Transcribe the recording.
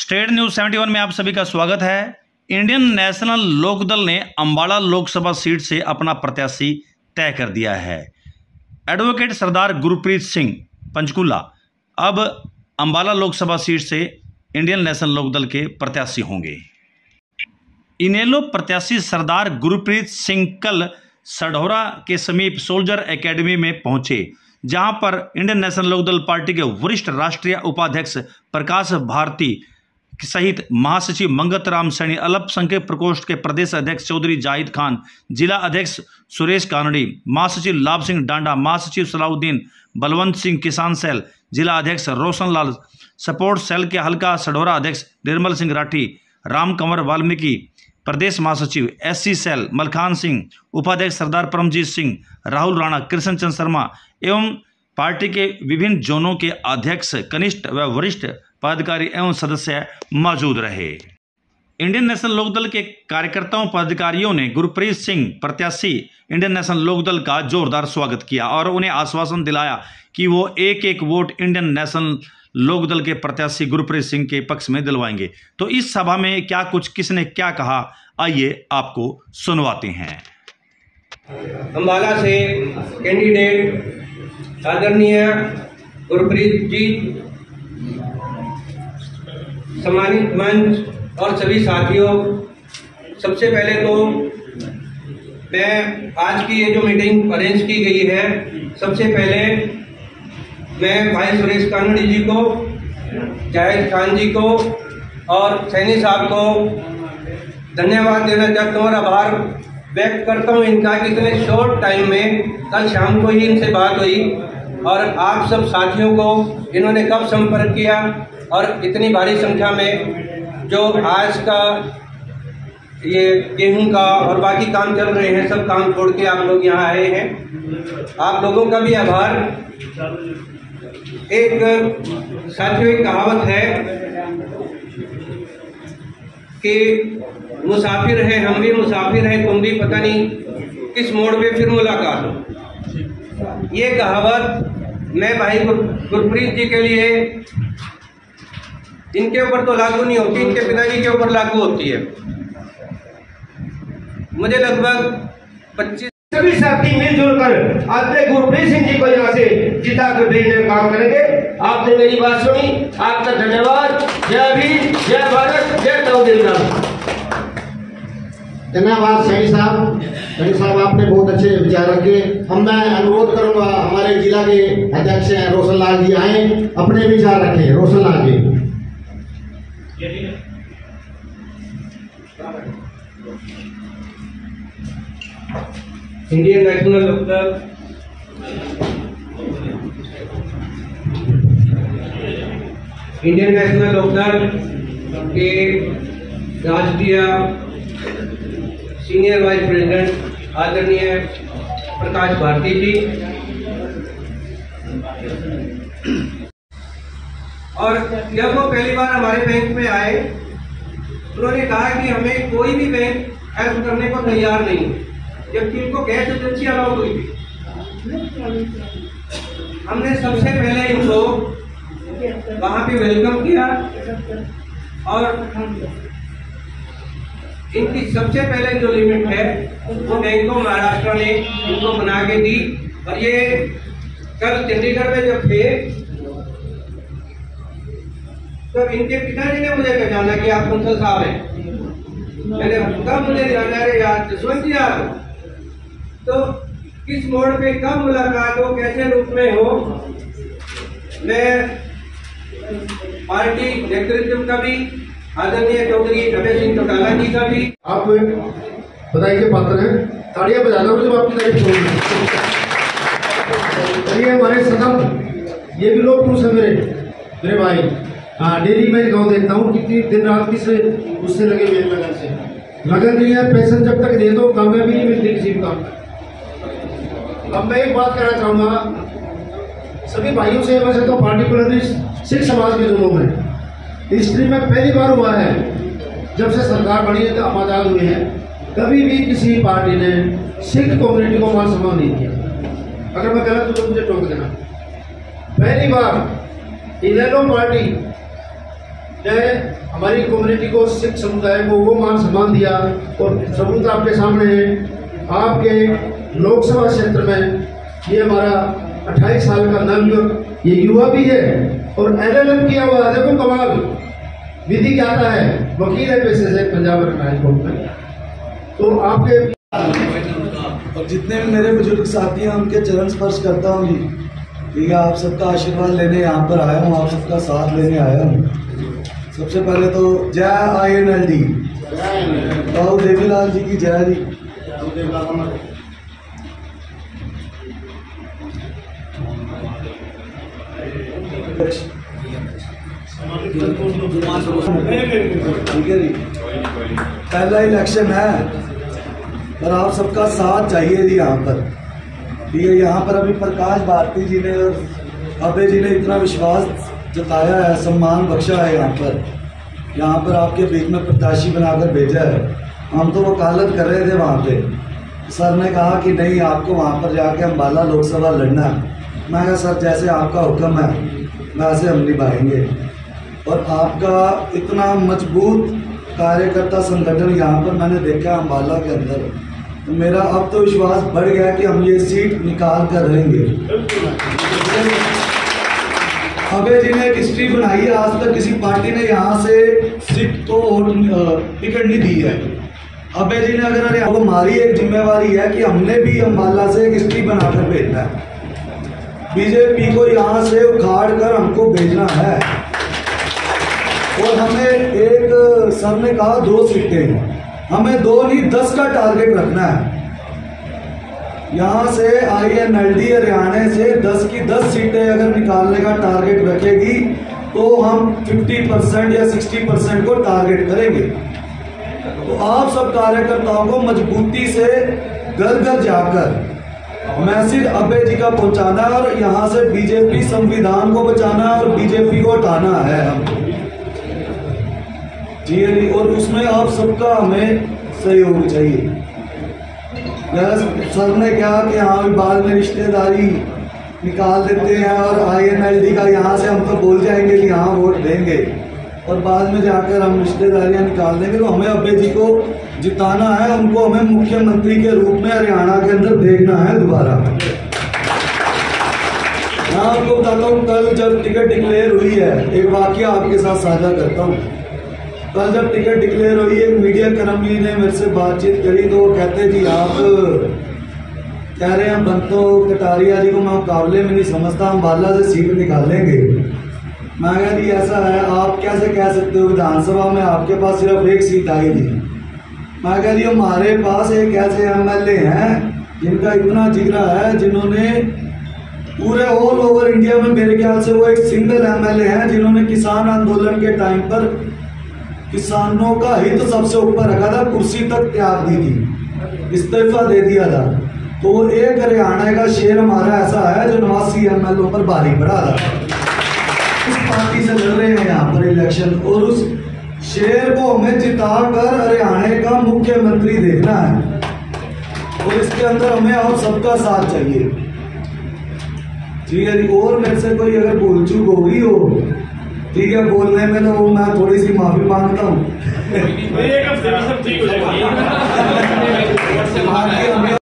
State news 71 में आप सभी का स्वागत है। इंडियन नेशनल लोकदल ने अंबाला लोकसभा सीट से अपना प्रत्याशी तय कर दिया है। एडवोकेट सरदार गुरप्रीत सिंह पंचकूला अब अंबाला लोकसभा सीट से इंडियन नेशनल लोकदल के प्रत्याशी होंगे। इनेलो प्रत्याशी सरदार गुरप्रीत सिंह कल सढौरा के समीप सोल्जर एकेडमी में पहुँचे, जहाँ पर इंडियन नेशनल लोकदल पार्टी के वरिष्ठ राष्ट्रीय उपाध्यक्ष प्रकाश भारती सहित महासचिव मंगत राम सैनी अल्पसंख्यक प्रकोष्ठ के प्रदेश अध्यक्ष चौधरी जाहिद खान, जिला अध्यक्ष सुरेश कानड़ी, महासचिव लाभ सिंह डांडा, महासचिव सलाउद्दीन बलवंत सिंह किसान सेल, जिला अध्यक्ष रोशन लाल, सपोर्ट सेल के हल्का सडोरा अध्यक्ष निर्मल सिंह राठी, राम कंवर वाल्मीकि, प्रदेश महासचिव एससी सेल, मलखान सिंह उपाध्यक्ष सरदार परमजीत सिंह, राहुल राणा, कृष्ण चंद शर्मा एवं पार्टी के विभिन्न जोनों के अध्यक्ष, कनिष्ठ व वरिष्ठ पदाधिकारी एवं सदस्य मौजूद रहे। इंडियन नेशनल लोकदल के कार्यकर्ताओं, पदाधिकारियों ने गुरप्रीत सिंह प्रत्याशी इंडियन नेशनल लोकदल का जोरदार स्वागत किया और उन्हें आश्वासन दिलाया कि वो एक एक वोट इंडियन नेशनल लोकदल के प्रत्याशी गुरप्रीत सिंह के पक्ष में दिलवाएँगे। तो इस सभा में क्या कुछ, किसने क्या कहा? आइए आपको सुनवाते हैं। अम्बाला से कैंडिडेट आदरणीय गुरप्रीत जी सम्मानित मंच और सभी साथियों, सबसे पहले तो मैं आज की ये जो मीटिंग अरेंज की गई है, सबसे पहले मैं भाई सुरेश कानड़ी जी को जाहिद खान जी को और सैनी साहब को धन्यवाद देना चाहता हूँ और आभार व्यक्त करता हूँ। इनका कि इतने शॉर्ट टाइम में, कल शाम को ही इनसे बात हुई। और आप सब साथियों को इन्होंने कब संपर्क किया और इतनी भारी संख्या में जो आज का ये गेहूँ का और बाकी काम चल रहे हैं, सब काम छोड़ के आप लोग यहाँ आए हैं। आप लोगों का भी आभार। एक साथियों, एक कहावत है कि मुसाफिर है, हम भी मुसाफिर हैं, तुम भी, पता नहीं किस मोड़ पे फिर मुलाकात हो। ये कहावत मैं भाई गुरप्रीत जी के लिए इनके ऊपर तो लागू नहीं होती इनके पिताजी के ऊपर लागू होती है। मुझे लगभग पच्चीस सभी साथी मिलजुल कर अपने गुरप्रीत सिंह जी को यहाँ से जिता कर भेजने का काम करेंगे। आपने मेरी बात सुनी आपका धन्यवाद। जय भीम जय भारत जय तौदेव धन्यवाद सही साहब। सैनी साहब, आपने बहुत अच्छे विचार रखे। हम, मैं अनुरोध करूँगा, हमारे जिला के अध्यक्ष हैं रोशन लाल जी आए, अपने विचार रखें। Roshan Lal ji. Indian National Indian National Lok Dal के राष्ट्रीय सीनियर वाइस प्रेसिडेंट आदरणीय प्रकाश भारती जी। और जब वो पहली बार हमारे बैंक में आए, उन्होंने कहा कि हमें कोई भी बैंक हेल्प करने को तैयार नहीं है, जबकि उनको गैस एजेंसी अलाउड हुई थी। हमने सबसे पहले इनको वहाँ पे वेलकम किया और इनकी सबसे पहले जो लिमिट है, वो बैंक ऑफ़ महाराष्ट्र ने इनको बना के दी। और ये कल चंडीगढ़ में जब थे तो इनके पिताजी ने मुझे पहचाना कि आप कंसल साहब हैं। मैंने कब मुझे जाना रे यार जसवंत जी आप तो किस मोड़ पे कब मुलाकात हो, कैसे रूप में हो, मैं पार्टी नेतृत्व का भी आदरणीय चौधरी अभय चौटाला जी का भी आप बधाई के पात्र हैं। ताड़ियाँ बजा दो जब आपकी तारीफ़ ये हमारे सदम, ये भी लोग खुश है मेरे। मेरे भाई हाँ डेली मैं गाँव देखता हूँ, कितनी दिन रात किस उससे लगे मेरे हैं लगन से। लगन नहीं है पैसा जब तक दे दो कामयाबी नहीं मिलती किसी काम। अब मैं एक बात कहना चाहूँगा, सभी भाइयों से, वैसे तो पार्टिकुलरली सिख समाज के जो लोग में। हिस्ट्री में पहली बार हुआ है। जब से सरकार बनी है तो हम आज़ाद हुए हैं। कभी भी किसी पार्टी ने सिख कम्युनिटी को मान सम्मान नहीं किया। अगर मैं गलत हूँ तो मुझे टोक देना। पहली बार इलेलो पार्टी ने हमारी कम्युनिटी को सिख समुदाय को वो मान सम्मान दिया और सबूत आपके सामने है। आपके लोकसभा क्षेत्र में ये हमारा 28 साल का नवयुवक ये युवा भी है। और एलएलएम किया हुआ है देखो कमाल। विधि क्या आता है? वकील है पैसे से पंजाब हाई कोर्ट में। तो आपके और जितने भी मेरे बुज़ुर्ग साथी हैं उनके चरण स्पर्श करता हूँ जी। ठीक है आप सबका आशीर्वाद लेने यहाँ पर आया हूँ आप सबका साथ लेने आया हूँ। सबसे पहले तो जय I N L D Babu Devi Lal ji की जय जी। पहला इलेक्शन है, पर आप सबका साथ चाहिए जी यहाँ पर। ठीक है, यहाँ पर अभी प्रकाश भारती जी ने और अभय जी ने इतना विश्वास जताया है, सम्मान बख्शा है यहाँ पर। यहाँ पर आपके बीच में प्रत्याशी बनाकर भेजा है। हम तो वकालत कर रहे थे वहाँ पे। सर ने कहा कि नहीं, आपको वहाँ पर जाके अम्बाला लोकसभा लड़ना है। मैं कहा सर, जैसे आपका हुक्म है वैसे हम निभाएँगे। और आपका इतना मज़बूत कार्यकर्ता संगठन यहाँ पर मैंने देखा अम्बाला के अंदर तो मेरा अब तो विश्वास बढ़ गया कि हम ये सीट निकाल कर रहेंगे। अभय जी ने एक हिस्ट्री बनाई है, आज तक किसी पार्टी ने यहाँ से सीट को टिकट नहीं दी है। अभय जी ने अगर अब हमारी एक जिम्मेवारी है कि हमने भी अम्बाला से एक हिस्ट्री बनाकर भेजना है। बीजेपी को यहाँ से उखाड़ कर हमको भेजना है। और हमें एक, सर ने कहा दो सीटें। हमें दो नहीं, दस का टारगेट रखना है। यहाँ से I N L D Haryana से दस की दस सीटें अगर निकालने का टारगेट रखेगी तो हम 50 परसेंट या 60 परसेंट को टारगेट करेंगे। तो आप सब कार्यकर्ताओं को मजबूती से घर घर जाकर मैसेज अभय जी का पहुंचाना है और यहाँ से बीजेपी संविधान को बचाना और बीजेपी को हटाना है जी जी और उसमें आप सबका हमें सहयोग चाहिए। सर ने कहा कि हाँ बाद में रिश्तेदारी निकाल देते हैं और आईएनएलडी का यहाँ से हम तो बोल जाएँगे कि हाँ वोट देंगे। और बाद में जाकर हम रिश्तेदारियाँ निकाल देंगे तो हमें अब्बे जी को जिताना है, उनको हमें मुख्यमंत्री के रूप में हरियाणा के अंदर देखना है दोबारा। मैं आपको बताता हूँ, कल जब टिकट डिक्लेयर हुई है, एक वाक्य आपके साथ साझा करता हूँ। कल जब टिकट डिक्लेयर हुई, एक मीडिया कर्मी ने मेरे से बातचीत करी तो वो कहते, जी, आप कह रहे हैं, बंतो कटारिया जी को मैं मुकाबले में नहीं समझता हम बाला से सीट निकालेंगे मैं कहा जी, ऐसा है, आप कैसे कह सकते हो, विधानसभा में आपके पास सिर्फ़ एक सीट आई थी? मैं कह जी, हमारे पास एक ऐसे एमएलए हैं, जिनका इतना जिगरा है, जिन्होंने पूरे ऑल ओवर इंडिया में मेरे ख्याल से वो एक सिंगल एमएलए हैं, जिन्होंने किसान आंदोलन के टाइम पर किसानों का हित सबसे ऊपर रखा था, कुर्सी तक त्याग दी थी, इस्तीफा दे दिया था। तो एक हरियाणा का शेर हमारा ऐसा है, जो नवासी एम एल ओ पर भारी पड़ा था उस पार्टी से लड़ रहे हैं यहाँ पर इलेक्शन और उस शेर को हमें जिता कर हरियाणा का मुख्यमंत्री देखना है। और इसके अंदर हमें और सबका साथ चाहिए। ठीक है और मेरे से कोई अगर भूल चूक हो गई हो ठीक है बोलने में तो मैं थोड़ी सी माफ़ी माँगता हूँ।